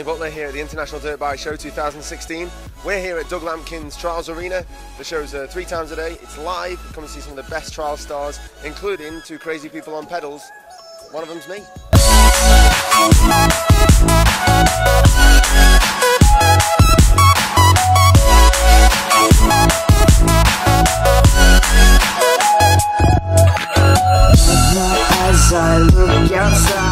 Danny Butler here at the International Dirt Bike Show 2016. We're here at Doug Lampkin's Trials Arena. The show's uh, three times a day. It's live. Come and see some of the best trial stars, including two crazy people on pedals. One of them's me. As I look outside